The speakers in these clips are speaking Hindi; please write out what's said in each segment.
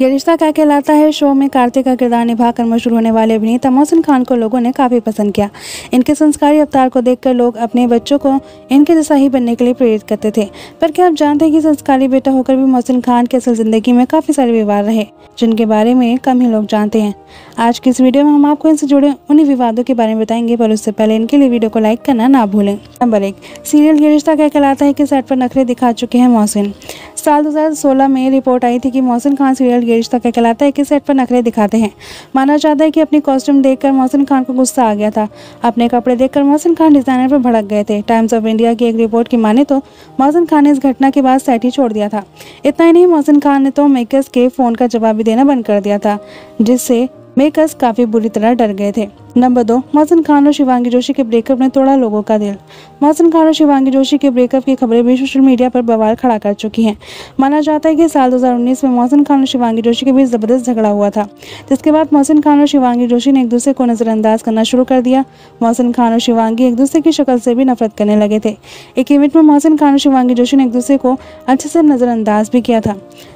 ये रिश्ता क्या कहलाता है, शो में कार्तिक का किरदार निभाकर मशहूर होने वाले अभिनेता मोहसिन खान को लोगों ने काफ़ी पसंद किया। इनके संस्कारी अवतार को देखकर लोग अपने बच्चों को इनके जैसा ही बनने के लिए प्रेरित करते थे। पर क्या आप जानते हैं कि संस्कारी बेटा होकर भी मोहसिन खान के असल ज़िंदगी में काफ़ी सारे विवाद रहे, जिनके बारे में कम ही लोग जानते हैं? आज की इस वीडियो में हम आपको इनसे जुड़े उन्हीं विवादों के बारे में बताएँगे, पर उससे पहले इनके लिए वीडियो को लाइक करना ना भूलें। नंबर एक, सीरियल ये रिश्ता क्या कहलाता है कि सेट पर नखरे दिखा चुके हैं मोहसिन। साल 2016 में रिपोर्ट आई थी कि मोहसिन खान सीरियल गेज तक कहलाता है कि सेट पर नखरे दिखाते हैं। माना जाता है कि अपनी कॉस्ट्यूम देखकर मोहसिन खान को गुस्सा आ गया था। अपने कपड़े देखकर मोहसिन खान डिज़ाइनर पर भड़क गए थे। टाइम्स ऑफ़ इंडिया की एक रिपोर्ट की माने तो मोहसिन खान ने इस घटना के बाद सेट ही छोड़ दिया था। इतना ही नहीं, मोहसिन खान ने तो मेकर्स के फ़ोन का जवाब भी देना बंद कर दिया था, जिससे मेकर्स काफ़ी बुरी तरह डर गए थे। नंबर दो, मोहसिन खान और शिवांगी जोशी के ब्रेकअप ने तोड़ा लोगों का दिल। मोहसिन खान और शिवांगी जोशी के ब्रेकअप की खबरें भी सोशल मीडिया पर बवाल खड़ा कर चुकी हैं। माना जाता है कि साल 2019 में मोहसिन खान और शिवांगी जोशी के बीच ज़बरदस्त झगड़ा हुआ था। जिसके बाद मोहसिन खान और शिवांगी जोशी ने एक दूसरे को नजरअंदाज करना शुरू कर दिया। मोहसिन खान और शिवांगी एक दूसरे की शक्ल से भी नफरत करने लगे थे। एक इवेंट में मोहसिन खान और शिवांगी जोशी ने एक दूसरे को अच्छे से नजरअंदाज भी किया था।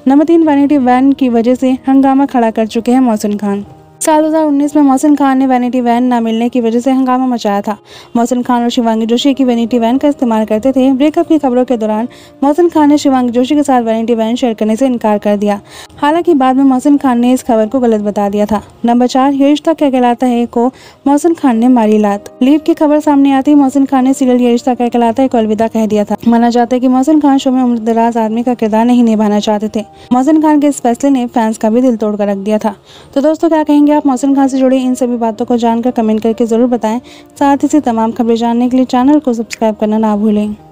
नंबर तीन वैनिटी वैन की वजह से हंगामा खड़ा कर चुके हैं मोहसिन खान। साल 2019 में मोहसिन खान ने वैनिटी वैन न मिलने की वजह से हंगामा मचाया था। मोहसिन खान और शिवांगी जोशी की वैनिटी वैन का इस्तेमाल करते थे। ब्रेकअप की खबरों के दौरान मोहसिन खान ने शिवांगी जोशी के साथ वैनिटी वैन शेयर करने से इनकार कर दिया। हालाँकि बाद में मोहसिन खान ने इस खबर को गलत बता दिया था। नंबर चार ये रिश्ता क्या कहलाता है को? मोहसिन खान ने मारी लात। लीव की खबर सामने आती, मोहसिन खान ने सीरियल ये रिश्ता क्या कहलाता है को अलविदा कह दिया था। माना जाता है की मोहसिन खान शो में उम्र दराज आदमी का किरदार नहीं निभाना चाहते थे। मोहसिन खान के इस फैसले ने फैंस का भी दिल तोड़ कर रख दिया था। तो दोस्तों, क्या कहेंगे? आप मौसम कहाँ से जुड़े इन सभी बातों को जानकर कमेंट करके ज़रूर बताएँ। साथ ही से तमाम खबरें जानने के लिए चैनल को सब्सक्राइब करना ना भूलें।